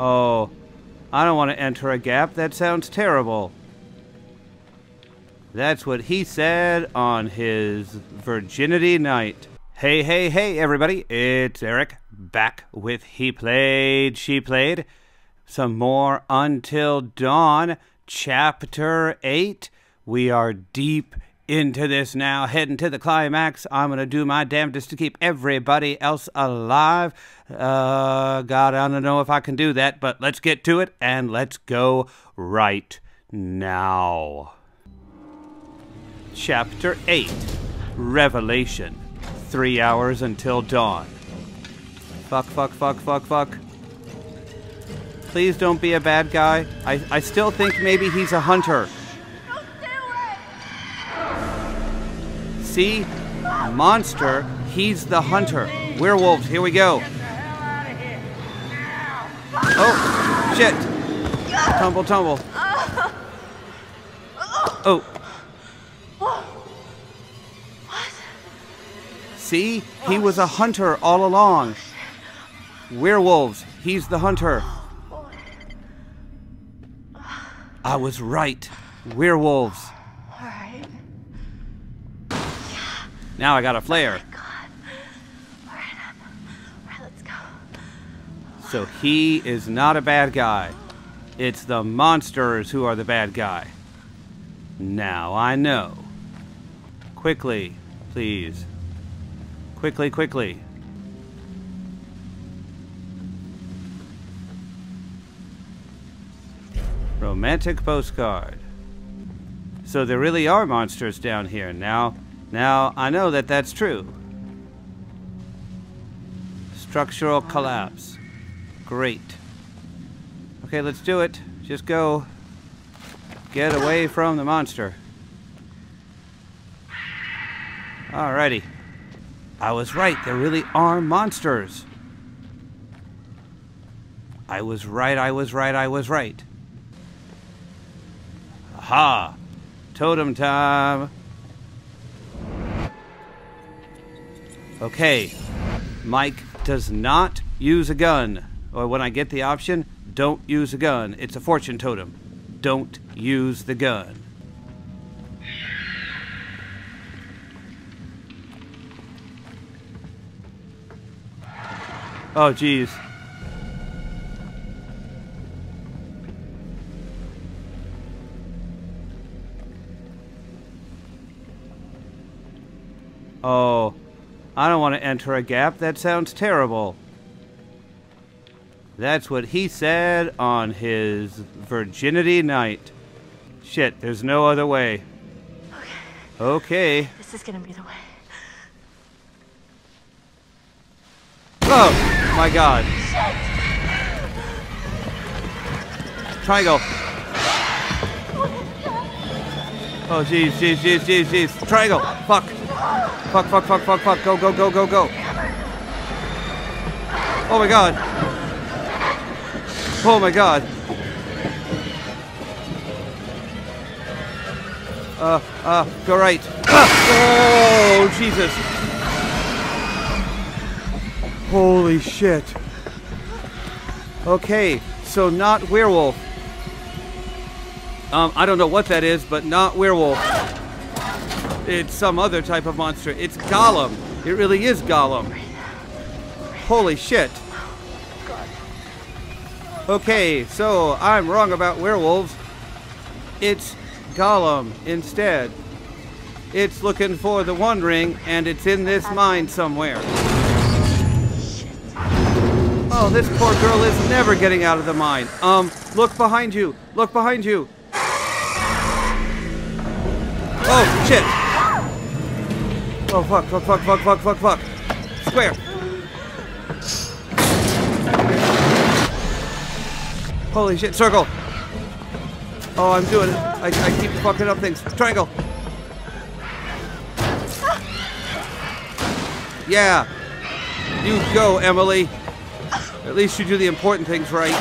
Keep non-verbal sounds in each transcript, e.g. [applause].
Oh, I don't want to enter a gap. That sounds terrible. That's what he said on his virginity night. Hey, hey, hey, everybody. It's Erik back with He Played, She Played. Some more Until Dawn, Chapter 8. We are deep into this now, heading to the climax. I'm going to do my damnedest to keep everybody else alive. Uh, God, I don't know if I can do that, but let's get to it and let's go right now. Chapter 8 Revelation. Three hours until dawn. Fuck, fuck, fuck, fuck, fuck. Please don't be a bad guy. I, I still think maybe he's a hunter. See? Monster, he's the hunter. Werewolves, here we go. Oh, shit. Tumble, tumble. Oh. See? He was a hunter all along. Werewolves, he's the hunter. I was right. Werewolves. Alright. Now I got a flare. Alright. So he is not a bad guy. It's the monsters who are the bad guy. Now I know. Quickly, please. Quickly, quickly. Romantic postcard. So there really are monsters down here. Now, now I know that that's true. Structural collapse. Great. Okay, let's do it. Just go. Get away from the monster. Alrighty. I was right. There really are monsters. I was right, I was right, I was right. Aha! Totem time. Okay. Mike does not use a gun. Or when I get the option, don't use a gun. It's a fortune totem. Don't use the gun. Oh, jeez. Oh, I don't want to enter a gap. That sounds terrible. That's what he said on his virginity night. Shit, there's no other way. Okay. okay. This is gonna be the way. Oh, my god. Triangle. Oh, jeez, jeez, jeez, jeez, jeez. Triangle. Fuck. Fuck, fuck, fuck, fuck. Go, go, go, go, go. Oh my god. Oh my god. Uh, uh, go right. Ah! Oh, Jesus. Holy shit. Okay, so not werewolf. Um, I don't know what that is, but not werewolf. It's some other type of monster. It's Gollum. It really is Gollum. Holy shit. Okay, so I'm wrong about werewolves. It's Gollum instead. It's looking for the One Ring, and it's in this mine somewhere. Oh, this poor girl is never getting out of the mine. Um, look behind you. Look behind you. Oh, shit. Oh, fuck, fuck, fuck, fuck, fuck, fuck, fuck. Square. Holy shit, circle. Oh, I'm doing it. I, I keep fucking up things. Triangle. Yeah. You go, Emily. At least you do the important things right.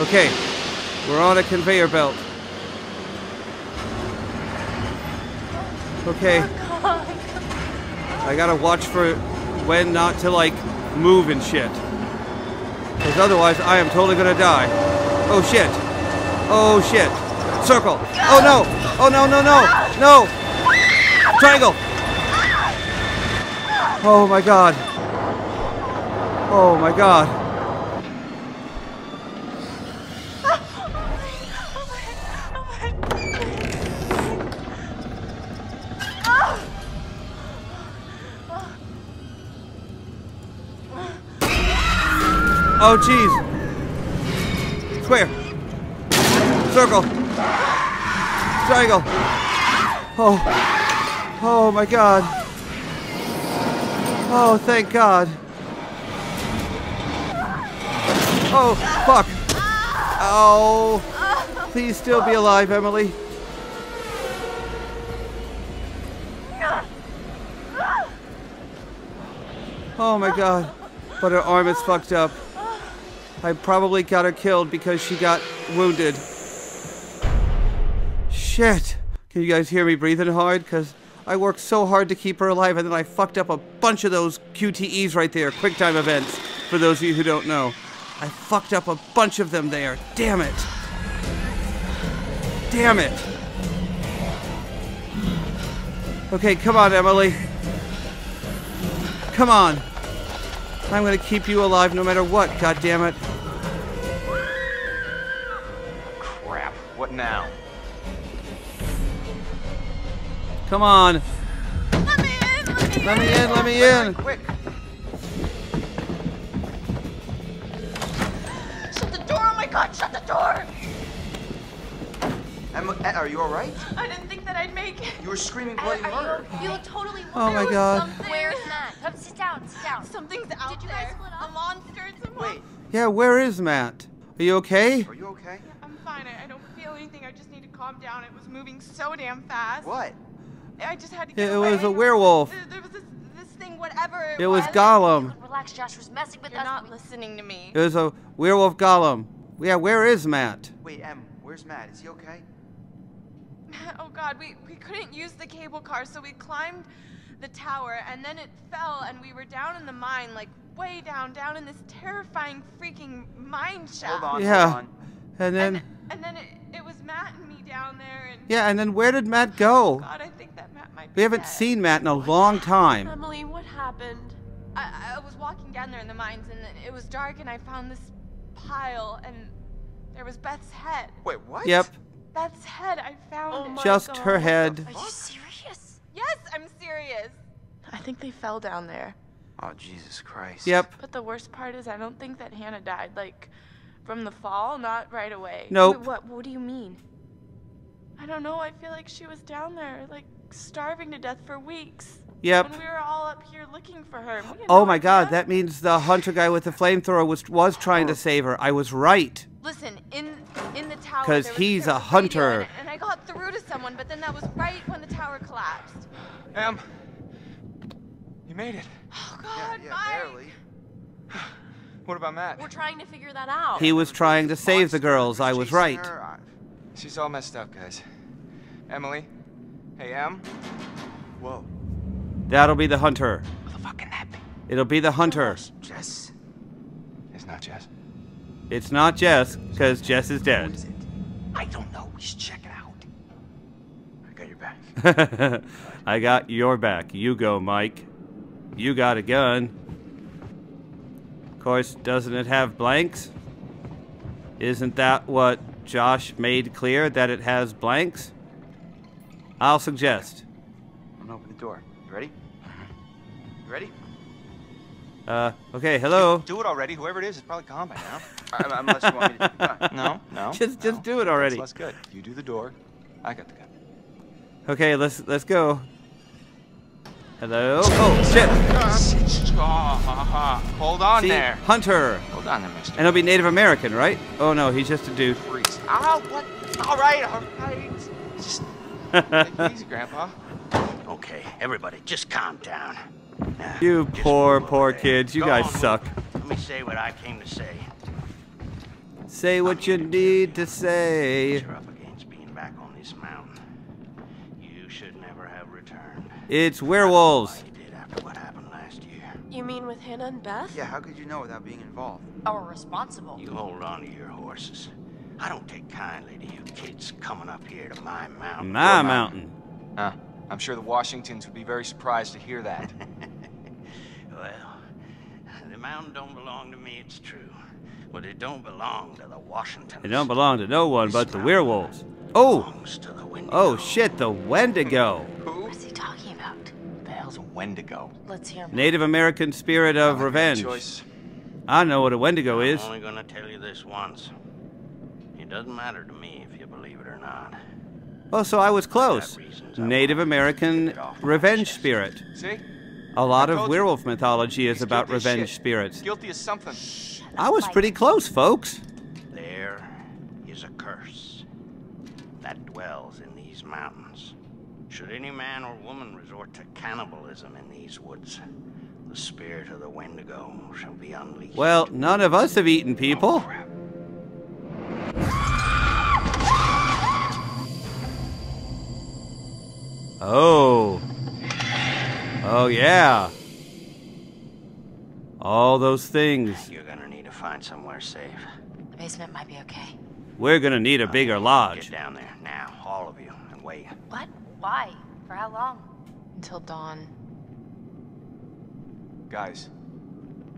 Okay. We're on a conveyor belt. Okay. Oh, I gotta watch for when not to, like, move and shit. Because otherwise I am totally gonna die. Oh shit. Oh shit. Circle. Oh no. Oh no, no, no. No. Triangle. Oh my god. Oh my god. Oh jeez. Square. Circle. Triangle. Oh. Oh my god. Oh, thank God. Oh, fuck. Oh. Please still be alive, Emily. Oh my god. But her arm is fucked up. I probably got her killed because she got wounded. Shit. Can you guys hear me breathing hard? Because I worked so hard to keep her alive and then I fucked up a bunch of those QTEs right there, quick time events, for those of you who don't know. I fucked up a bunch of them there. Damn it. Damn it. Okay, come on, Emily. Come on. I'm gonna keep you alive no matter what, God damn it. Now? Come on. Let me in! Let me Let me in, let me in. quick. Shut the door! Oh my god, shut the door! Emma, eh, are you all right? I didn't think that I'd make it. You were screaming bloody murder. You look totally. Oh my god. Where's Matt? Come sit down. Sit down. Something's out Did you there. guys split up? A monster and some Wait, Yeah, where is Matt? Are you okay? are you okay? I'm fine. I, I don't feel anything. I just need to calm down. It was moving so damn fast. What? I just had to It away. was a werewolf. There, there was this, this thing, whatever It was was. Gollum. Relax, Josh was messing with You're us. not listening to me. It was a werewolf golem. Yeah, where is Matt? Wait, Em, where's Matt? Is he okay? [laughs] Oh god, we, we couldn't use the cable car, so we climbed the tower and then it fell and we were down in the mine, like way down, down in this terrifying freaking mine shaft. Hold on, Yeah. hold on. And then, And, and then it, it was Matt and me down there and yeah, and then where did Matt go? Oh, God, I think that Matt might be We haven't dead. seen Matt in a long time. Emily, what happened? I, I was walking down there in the mines and then it was dark and I found this pile and there was Beth's head. Wait, what? Yep, Beth's head, I found oh it. just her head. Are you serious? Yes, I'm serious. I think they fell down there. Oh, Jesus Christ. Yep. But the worst part is I don't think that Hannah died like from the fall, not right away. Nope. Wait, what what do you mean? I don't know. I feel like she was down there like starving to death for weeks. Yep. When we were all up here looking for her. Oh my god, that means the hunter guy with the flamethrower was was trying to oh. save her. I was right. Listen, in in the tower. Because he's there a hunter. And, and I got through to someone, but then that was right when the tower collapsed. Em, you made it. Oh Yeah, God, yeah, Mike. barely. What about Matt? We're trying to figure that out. He was trying to save the girls. I was right. her, I- uh, She's all messed up, guys. Emily? Hey, Em? Whoa. That'll be the hunter. Who the fuck can that be? It'll be the hunter. Jess? It's not Jess. It's not Jess, because Jess is dead. is it? I don't know. We should check it out. I got your back. [laughs] I got your back. You go, Mike. You got a gun. Of course, doesn't it have blanks? Isn't that what Josh made clear that it has blanks? I'll suggest. I'm gonna open the door. You ready? You ready? Uh, okay, hello. Do it already. Whoever it is is probably gone by now. [laughs] Unless you want me to. [laughs] No, no. [laughs] Just- just no. do it already. That's less good. You do the door. I got the gun. Okay, let's let's go. Hello. Oh shit. Hold on See, there. Hunter, Hold on there, mister. and he'll be Native American, right? Oh no, he's just a dude. Freeze. Oh, what? All right, all right. Just [laughs] easy, Grandpa. Okay, everybody, just calm down. Now, You poor, poor over kids. You Go guys on, suck. Let me say what I came to say. Say what you need to say. You're up against being back on this mountain. You should never have returned. It's werewolves. You did after what happened last year. You You mean with Hannah and Beth? Yeah, how could you know without being involved? Or responsible? You hold on to your horses. I don't take kindly to you kids coming up here to my mountain. My Your mountain. Huh. I'm sure the Washingtons would be very surprised to hear that. [laughs] Well, the mountain don't belong to me, it's true. But it don't belong to the Washingtons. It don't belong to no one but the werewolves. Oh! to the Oh shit, the Wendigo. Who? What's he talking about? The hell's a Wendigo? Let's hear more. Native American spirit of Good revenge. Choice. I know what a Wendigo I'm is. only gonna tell you this once. It doesn't matter to me if you believe it or not. Oh, so I was close. Native American revenge spirit. See? A lot of told you. werewolf mythology is He's about revenge shit. spirits. Guilty as something. I was pretty close, folks. There is a curse that dwells in these mountains. Should any man or woman resort to cannibalism in these woods, the spirit of the Wendigo shall be unleashed. Well, none of us have eaten people. Oh. Oh. oh, yeah. All those things. You're gonna need to find somewhere safe. The basement might be okay. We're gonna need a bigger lodge. Get lodge. down there now, all of you, and wait. What? Why? For how long? Until dawn. Guys,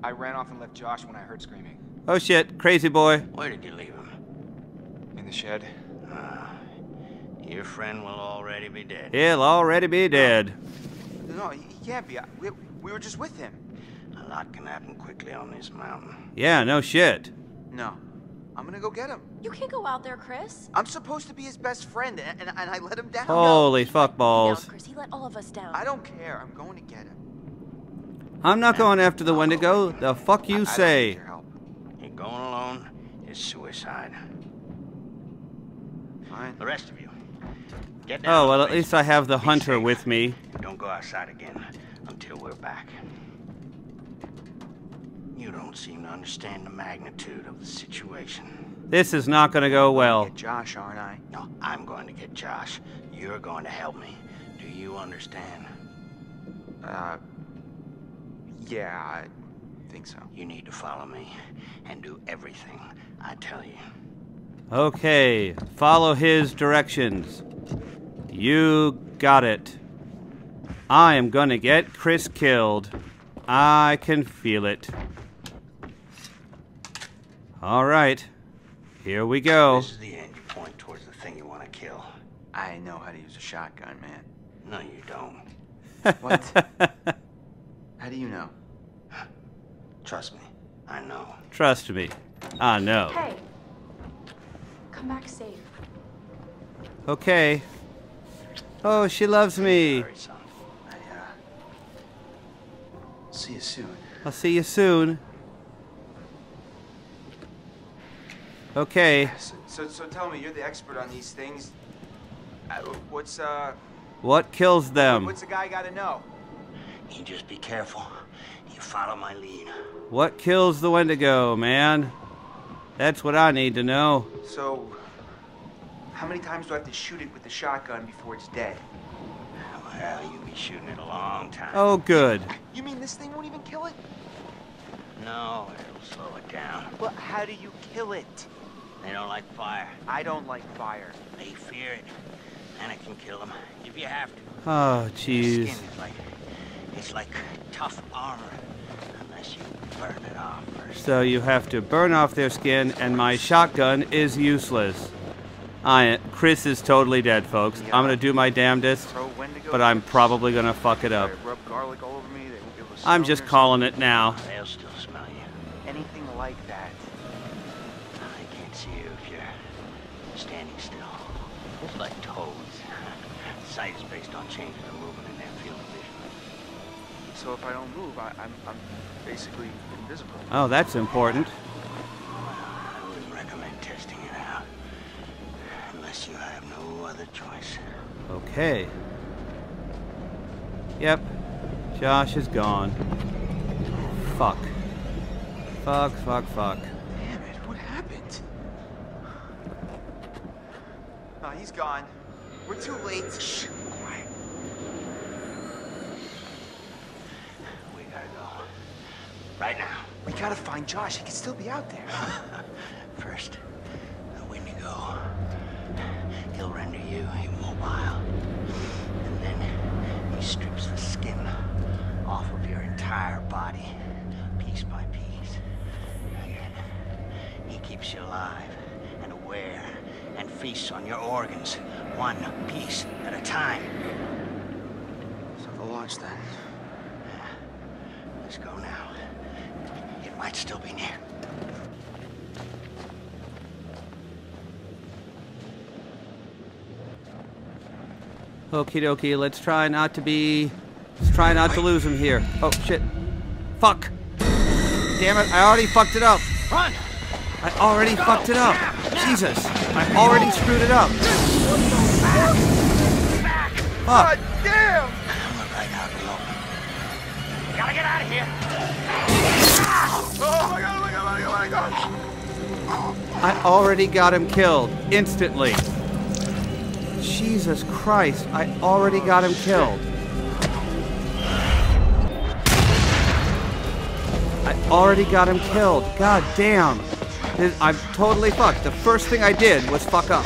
I ran off and left Josh when I heard screaming. Oh shit, crazy boy. Where did you leave him? In the shed. Ah, your friend will already be dead. He'll already be dead. No, he he can't be. We, we were just with him. A lot can happen quickly on this mountain. Yeah, no shit. No. I'm gonna go get him. You can't go out there, Chris. I'm supposed to be his best friend, and, and, and I let him down. Holy fuck balls. Down. Chris. He let all of us down. I don't care. I'm going to get him. I'm not going after the Wendigo. The fuck I- I you don't say. need your help. You're going alone is suicide. Fine. The rest of you, get down. Oh, well, at least I have the Be hunter safe. with me. Don't go outside again until we're back. You don't seem to understand the magnitude of the situation. This is not gonna go well. Get Josh, aren't I? No, I'm going to get Josh. You're going to help me. Do you understand? Uh. Yeah, I think so. You need to follow me and do everything I tell you. Okay, follow his directions. You got it. I am gonna get Chris killed. I can feel it. All right, here we go. This is the end. You point towards the thing you want to kill. I know how to use a shotgun, man. No, you don't. What? [laughs] how do you know? Trust me, I know. Trust me, I know. Hey. Come back safe. Okay. Oh, she loves me. Hurry. I, uh. See you soon. I'll see you soon. Okay, So, so, so tell me, you're the expert on these things. Uh, what's, uh. what kills them? What's a guy gotta know? You just be careful. You follow my lead. What kills the Wendigo, man? That's what I need to know. So. How many times do I have to shoot it with the shotgun before it's dead? Well, you'll be shooting it a long time. Oh, good. You mean this thing won't even kill it? No, it'll slow it down. But how do you kill it? They don't like fire. I don't like fire. They fear it. And it can kill them if you have to. Ah, oh, Their jeez. skin is like it's like tough armor unless you burn it off first. So you have to burn off their skin, and my shotgun is useless. I, Chris is totally dead, folks. I'm gonna do my damnedest, but I'm probably gonna fuck it up. They rub garlic all over me. They won't be able to I'm just calling it now. They'll still smell you. something. Anything like that. They can't see you if you're standing still. It's like toads. Sight is based on changes of movement in their field of vision. So if I don't move, I, I'm, I'm basically invisible. Oh, that's important. I wouldn't recommend testing it out. Unless you have no other choice. Okay. Yep. Josh is gone. Fuck. Fuck, fuck, fuck. Damn it, what happened? No, he's gone. We're too late. Shh. Quiet. We gotta go. Gotta find Josh. He could still be out there. [laughs] First, uh, the Wendigo. He'll render you immobile. And then he strips the skin off of your entire body, piece by piece. Again, he keeps you alive and aware and feasts on your organs, one piece at a time. So the launch then. Let's go now. It might still be near. Okie dokie, let's try not to be. Let's try not to lose him here. Oh, shit. Fuck. Damn it, I already fucked it up. Run! I already fucked it up. Jesus, I already screwed it up. Fuck. damn! I'm right out below. Gotta get out of here. Oh my god, oh my god, oh my god, oh my god. I already got him killed instantly. Jesus Christ, I already got him killed. I already got him killed. God damn. I'm totally fucked. The first thing I did was fuck up.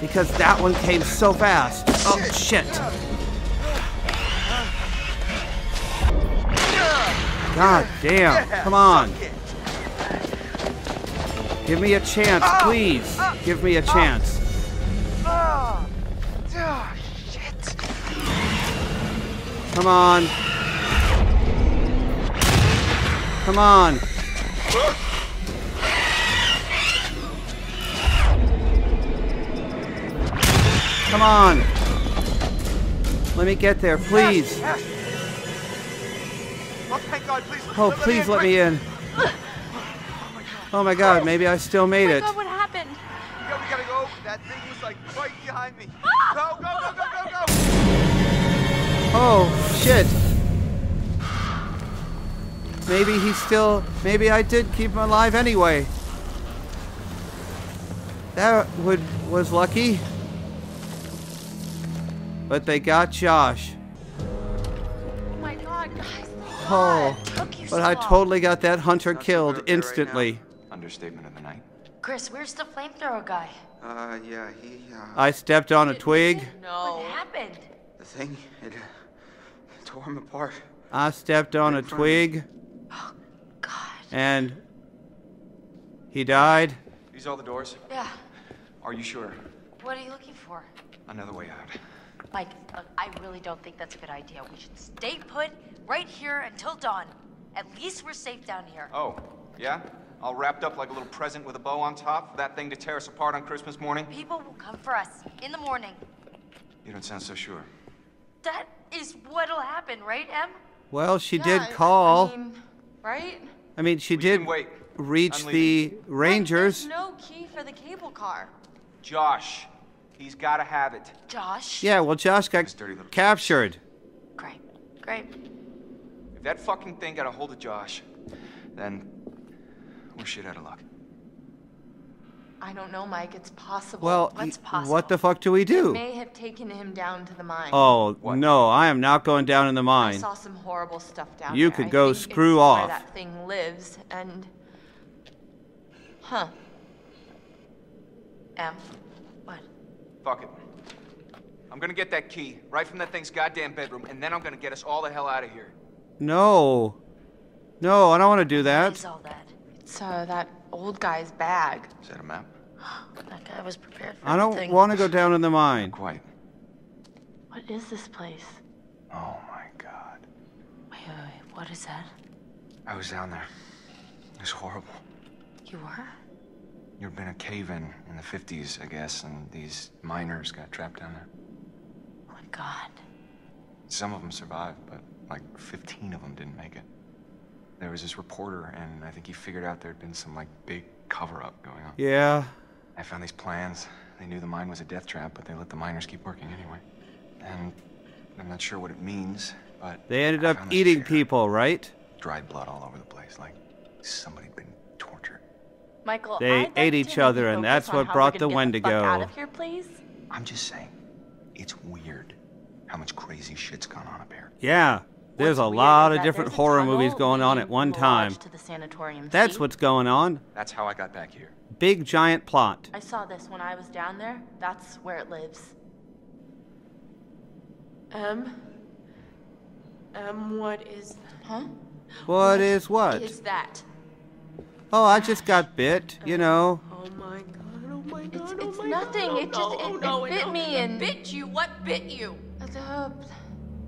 Because that one came so fast. Oh, shit. God damn. Come on. Give me a chance, please. Give me a chance. Come on. Come on. Come on. Let me get there, please. Oh, please. Oh, let me in. Oh my god, maybe I still made Oh it. my God, what happened? We gotta, we gotta go. That thing was like right behind me. Ah! Go, go, go, go, go, go. Oh, shit. Maybe he still. Maybe I did keep him alive anyway. That would was lucky. But they got Josh. Oh my God, guys. Oh, God. But so I long. totally got that hunter Not killed good up there right instantly. Understatement of the night. Chris, where's the flamethrower guy? Uh, yeah, he, uh, I stepped on a twig. No. What happened? the thing, it, uh, tore him apart. I stepped on a in front of me. twig oh, God. and he died. These all the doors? Yeah. Are you sure? What are you looking for? Another way out. Mike, look, I really don't think that's a good idea. We should stay put right here until dawn. At least we're safe down here. Oh, yeah? All wrapped up like a little present with a bow on top for that thing to tear us apart on Christmas morning? People will come for us in the morning. You don't sound so sure. That is what'll happen, right, Em? Well, she Yeah, did call. I mean, right? I mean, she We did wait. reach the leaving. Mike, Rangers. There's no key for the cable car. Josh, he's gotta have it. Josh? Yeah, well, Josh got This dirty little- captured. Great. Great. If that fucking thing got a hold of Josh, then we're shit out of luck. I don't know, Mike. It's possible. Well, What's possible? what the fuck do we do? may have taken him down to the mine. Oh, What? no, I am not going down in the mine. I mine. saw some horrible stuff down You there. could go think screw off. Where that thing lives, and huh? Em? What? Fuck it. I'm gonna get that key right from that thing's goddamn bedroom, and then I'm gonna get us all the hell out of here. No. No, I don't want to do What that. is all that? It's uh, that old guy's bag. Is that a map? [gasps] That guy was prepared for I don't want to go down in the mine. Quite. What is this place? Oh my god. Wait, wait, wait. What is that? I was down there. It was horrible. You were? There'd been a cave-in in the 50s, I guess, and these miners got trapped down there. Oh my god. Some of them survived, but like 15 of them didn't make it. There was this reporter, and I think he figured out there'd been some like big cover-up going on. Yeah. I found these plans. They knew the mine was a death trap, but they let the miners keep working anyway. And I'm not sure what it means, but They ended up eating chair. people, right? Dried blood all over the place, like somebody'd been tortured. Michael, They I'd like ate to each other, and that's what how brought we're the gonna get fuck Wendigo. out of here, please. I'm just saying, it's weird how much crazy shit's gone on up here. Yeah. There's a lot of different horror movies going on at one time. To the sanatorium. That's see? what's going on. That's how I got back here. Big giant plot. I saw this when I was down there. That's where it lives. Um. Um, what is. Huh? What is what? Is that? Oh, I just got bit, you know. Oh my god, oh my god, It's, oh it's my nothing. god. it just oh, it, no, it bit no. me and Bit you? What bit you? the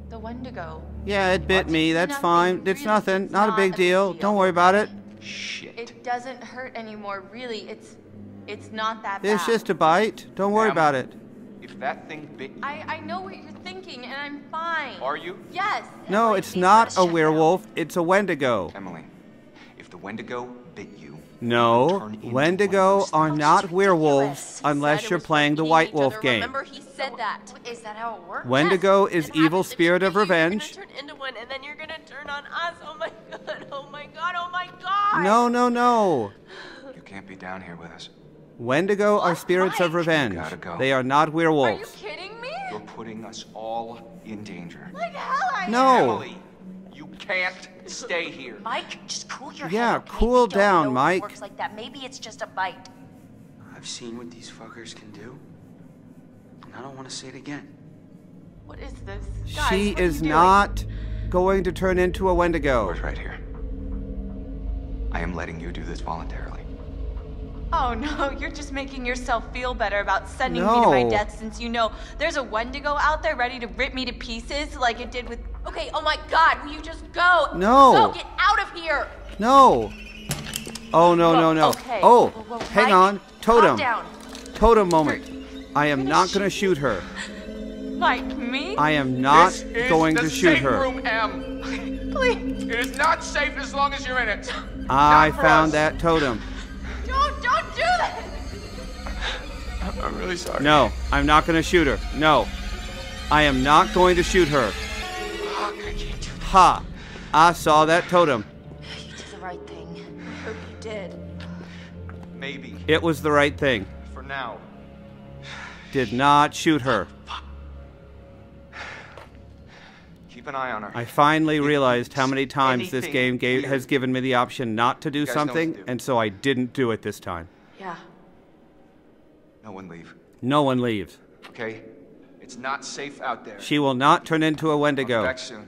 the Wendigo. Yeah, it bit me. That's Nothing, fine. It's really, nothing. it's Not a big deal. Don't worry about it. Shit. It doesn't hurt anymore. Really, it's it's not that bad. It's just a bite. Don't worry Em. about it. If that thing bit you, I I know what you're thinking, and I'm fine. are you? Yes. No, it's not a check it out. werewolf. It's a Wendigo. Emily, if the Wendigo bit you, No, turn into one Wendigo are not werewolves unless you're playing the White Wolf game. Remember, he said that. Is that how it works? Wendigo is evil spirit of revenge. You're gonna turn into one, and then you're gonna turn on us. Oh my [laughs] god! Oh my god! Oh my god! No, no, no. You can't be down here with us. Wendigo are spirits of revenge. They are not werewolves. Are you werewolves. kidding me? You're putting us all in danger. Like hell I No. Emily, you can't stay here. Mike, just cool your Yeah, head. okay? cool We don't down, know it Mike. Works like that. Maybe it's just a bite. I've seen what these fuckers can do. And I don't want to see it again. What is this? Guys, She what is not going to turn into a Wendigo. Door's right here. I am letting you do this voluntarily. Oh no, [laughs] you're just making yourself feel better about sending me to my death since you know there's a Wendigo out there ready to rip me to pieces like it did with. Okay. Oh my god! Will you just go? No. Go get out of here! No. Oh, no, no, no. okay. Oh, Whoa, whoa, hang Mike, on. Totem. Calm down. Totem moment. I am not going to shoot her. Like me? I am not This is going the to shoot safe her. room, Em. Please, It is not safe as long as you're in it. I found us. that totem. don't, don't do that! I'm really sorry. No, I'm not going to shoot her. No. I am not going to shoot her. Ha! I saw that totem. You did the right thing. I hope you did. Maybe. It was the right thing. For now. Did not shoot her. Keep an eye on her. I finally realized how many times this game gave, has given me the option not to do guys know what to something, do. and so I didn't do it this time. Yeah. No one leave. No one leaves. Okay? It's not safe out there. She will not turn into a I'll be Wendigo. back soon.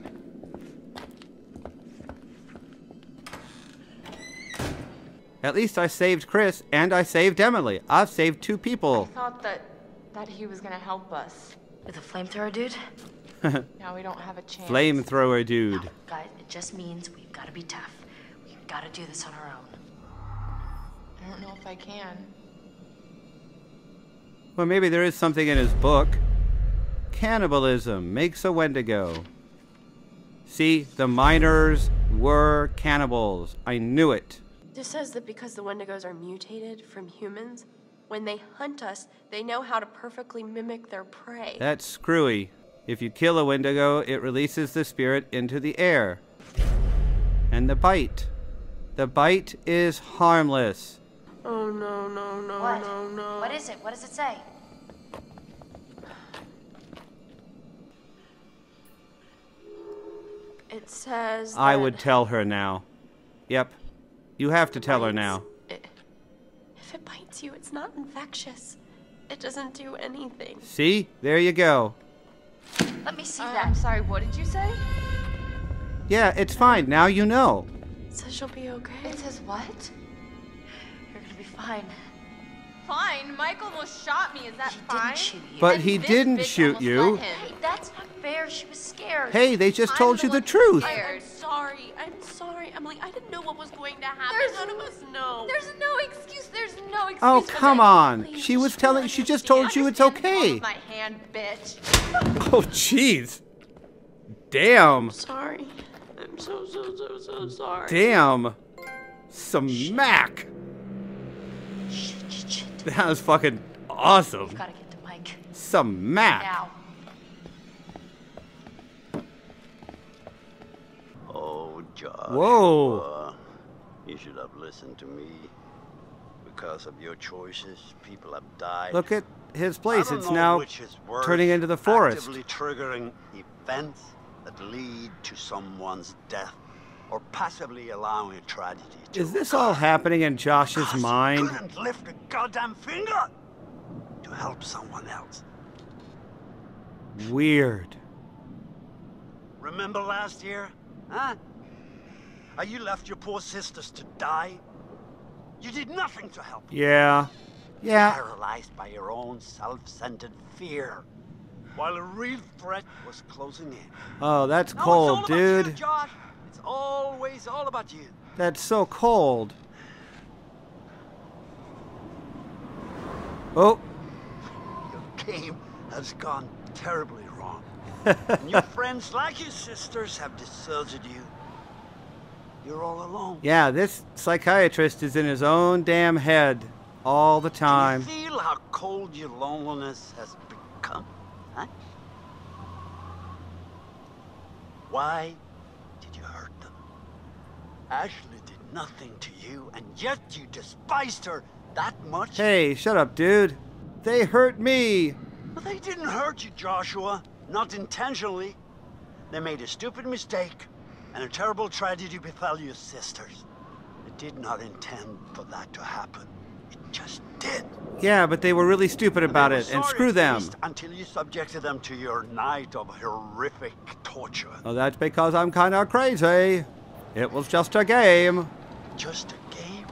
At least I saved Chris and I saved Emily. I've saved two people. I thought that that he was gonna help us. With a flamethrower, dude? [laughs] Now we don't have a chance. Flamethrower dude. Guys, it just means we've got to be tough. We've got to do this on our own. I don't know if I can. Well, maybe there is something in his book. Cannibalism makes a Wendigo. See, the miners were cannibals. I knew it. This says that because the Wendigos are mutated from humans, when they hunt us, they know how to perfectly mimic their prey. That's screwy. If you kill a Wendigo, it releases the spirit into the air. And the bite. The bite is harmless. oh no, no, no, What? no, no. What is it? What does it say? It says. I would tell her now. Yep. You have to tell her now. it- if it bites you, it's not infectious. It doesn't do anything. See? There you go. Let me see Uh, that. I'm sorry, what did you say? Yeah, it's fine. Now you know. It says she'll be okay. It says what? You're gonna be fine. Fine, Mike almost shot me. Is that He fine? didn't shoot you. But And he didn't shoot you. Hey, that's not fair. She was scared. Hey, they just I'm told the you the truth. scared. I'm sorry. I'm sorry, Emily. I didn't know what was going to happen. There's- None of us know. There's no excuse. There's no oh, excuse. Oh, come on. Please, She was telling, really she just told you it's Understand the palm okay. My hand, bitch. [laughs] Oh, jeez. Damn. sorry. I'm so so so so sorry. Damn. Smack. Shit, shit, shit. That was fucking awesome. We've gotta get to Mike. Smack. Now. Oh, Josh. Whoa. You should have listened to me. Because of your choices, people have died. Look at his place. It's now worse, turning into the forest. Actively triggering events that lead to someone's death or passively allowing a tragedy to Is this all happening in Josh's Because you mind? couldn't lift a goddamn finger to help someone else. Weird. Remember last year? Huh? How you left your poor sisters to die? You did nothing to help. Yeah. Yeah. Paralyzed by your own self-centered fear. While a real threat was closing in. Oh, that's No, it's all cold, you, dude. Josh. It's always all about you. That's so cold. Oh, Your game has gone terribly wrong. [laughs] and your friends, like your sisters, have deserted you. You're all alone. yeah, this psychiatrist is in his own damn head all the time. Can you feel how cold your loneliness has become? Huh? Why did you hurt them? Ashley did nothing to you, and yet you despised her that much? Hey, shut up, dude. They hurt me. But they didn't hurt you, Joshua. Not intentionally. They made a stupid mistake, and a terrible tragedy befell your sisters. They did not intend for that to happen. It just did. Yeah, but they were really stupid And about it, and screw them. Until you subjected them to your night of horrific torture. Oh, that's because I'm kind of crazy. It was just a game. Just a game.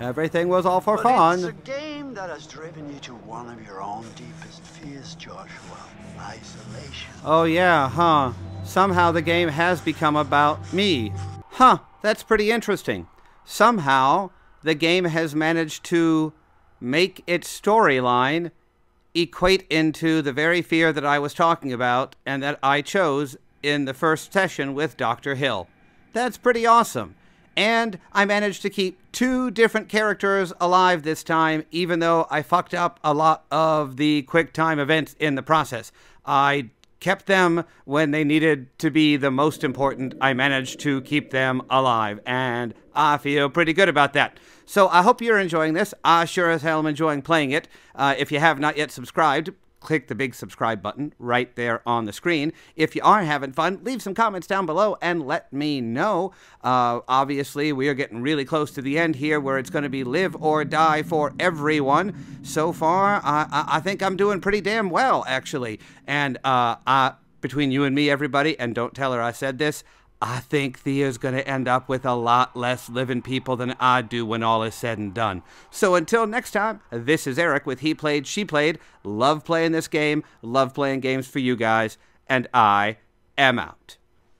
Everything was all for but fun. it's a game that has driven you to one of your own deepest fears, Joshua. Isolation. Oh, yeah, huh. Somehow the game has become about me. Huh, that's pretty interesting. Somehow the game has managed to make its storyline equate into the very fear that I was talking about and that I chose in the first session with Dr. Hill. That's pretty awesome. And I managed to keep two different characters alive this time, even though I fucked up a lot of the quick time events in the process. I kept them when they needed to be the most important. I managed to keep them alive, and I feel pretty good about that. So I hope you're enjoying this. I sure as hell am enjoying playing it. Uh, if you have not yet subscribed, click the big subscribe button right there on the screen. If you are having fun, leave some comments down below and let me know. Uh, obviously, we are getting really close to the end here where it's going to be live or die for everyone. So far, I, I, think I'm doing pretty damn well, actually. And uh, I, between you and me, everybody, and don't tell her I said this, I think Thea's going to end up with a lot less living people than I do when all is said and done. So until next time, this is Erik with He Played, She Played. Love playing this game, love playing games for you guys, and I am out.